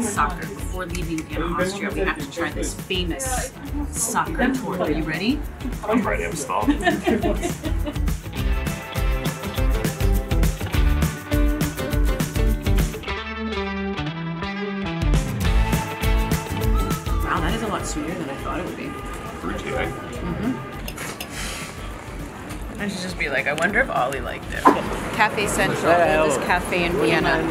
Soccer. Before leaving Vienna, Austria, we have to try this famous Sachertorte. Are you ready? I'm ready, I'm starving. be like, I wonder if Ollie liked it. Cafe Central, oldest cafe in Vienna.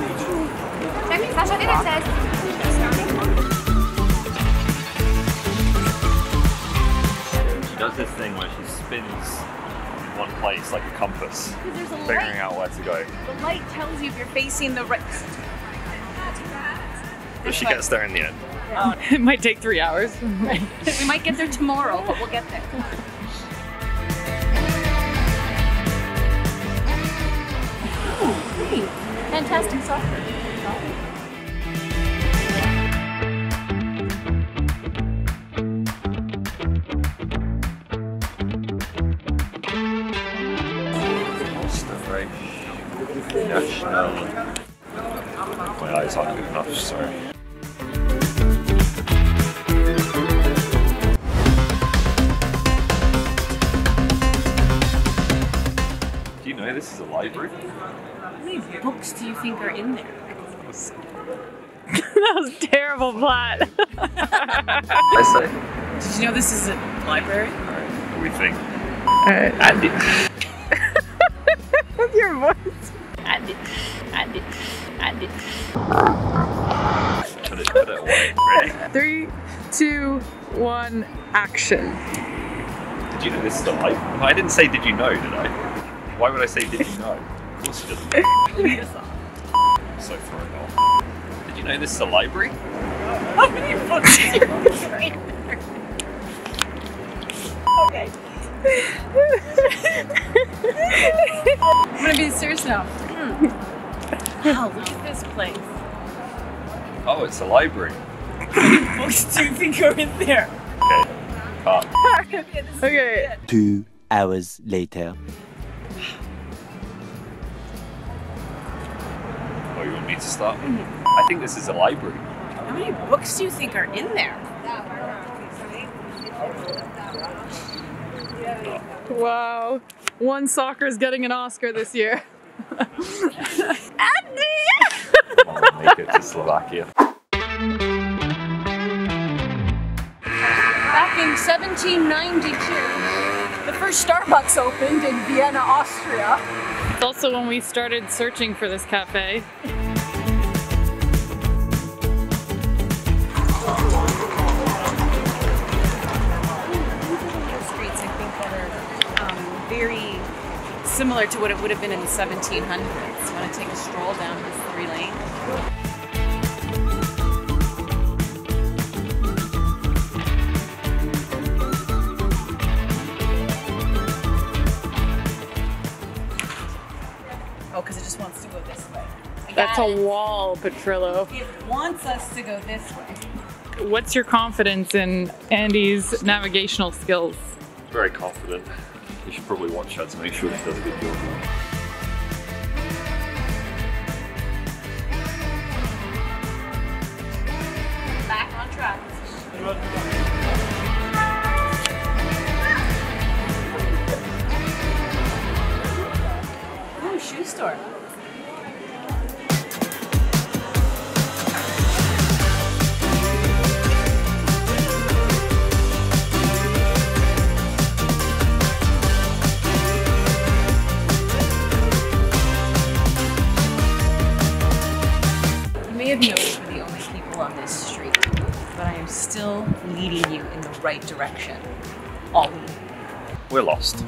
She does this thing where she spins in one place like a compass, a figuring out where to go. The light tells you if you're facing the right. But she gets there in the end. It might take three hours. We might get there tomorrow, but we'll get there. Fantastic soccer. Österreich National. My eyes aren't good enough, sorry. This is a library? How many books do you think are in there? that was terrible plot. I say. Did you know this is a library? Alright, what do we think? Uh, Andi. With your voice. Andi. Andi. Andi. Put it, put it away. Ready? Three, two, one, action. Did you know this is a library? I didn't say did you know, did I? Why would I say did you know? Of course she doesn't. I'm so thrown off. Did you know this is a library? How many books do you think are in there? Okay. I'm gonna be serious now. Hmm. Wow, look at this place. Oh, it's a library. How many books do you think are in there? Okay. Cut. Okay, Okay. Two hours later. You want me to start? I think this is a library. How many books do you think are in there? Wow. OneSoccer is getting an Oscar this year. Andi! I'll make it to Slovakia. Back in 1792, the first Starbucks opened in Vienna, Austria. It's also when we started searching for this cafe. Similar to what it would have been in the 1700s. Want to take a stroll down this three lane? Oh, because it just wants to go this way. I That's a it. wall, Petrillo. It wants us to go this way. What's your confidence in Andi's navigational skills? Very confident. You should probably watch her to make sure she does a good job. Back on track. Ooh, shoe store. But I am still leading you in the right direction. Ollie. We're lost.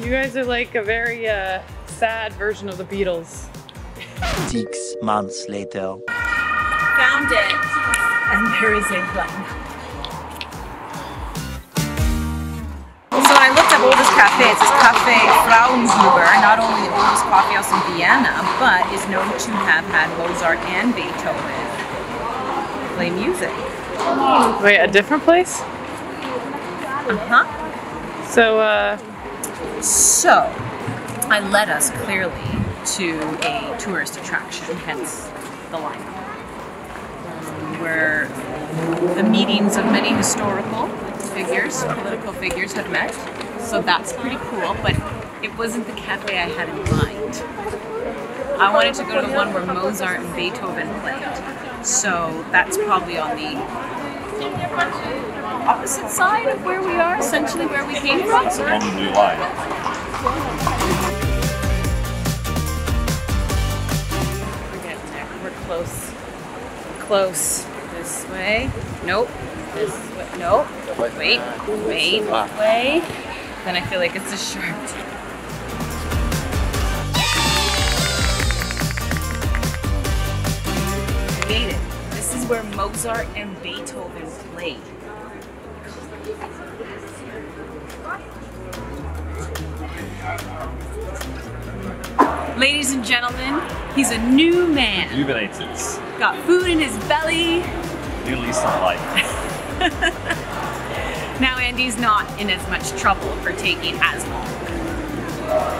You guys are like a very uh, sad version of the Beatles. Six months later. Found it. And there is a button. Cafe. It says Cafe Frauenhuber, not only the oldest coffee house in Vienna, but is known to have had Mozart and Beethoven play music. Wait, a different place? Uh-huh. So, uh, So, I led us clearly to a tourist attraction, hence the lineup, um, where the meetings of many historical figures, political figures had met. So that's pretty cool, but it wasn't the cafe I had in mind. I wanted to go to the one where Mozart and Beethoven played. So that's probably on the opposite side of where we are, essentially where we came from. On the blue line. We're getting there. We're close. Close. This way. Nope. This way. Nope. Wait. Wait. Way. Then I feel like it's a sharp. We Made it. This is where Mozart and Beethoven played. Ladies and gentlemen, he's a new man. Rejuvenated. Got food in his belly. New lease on life. Now Andi's not in as much trouble for taking as long.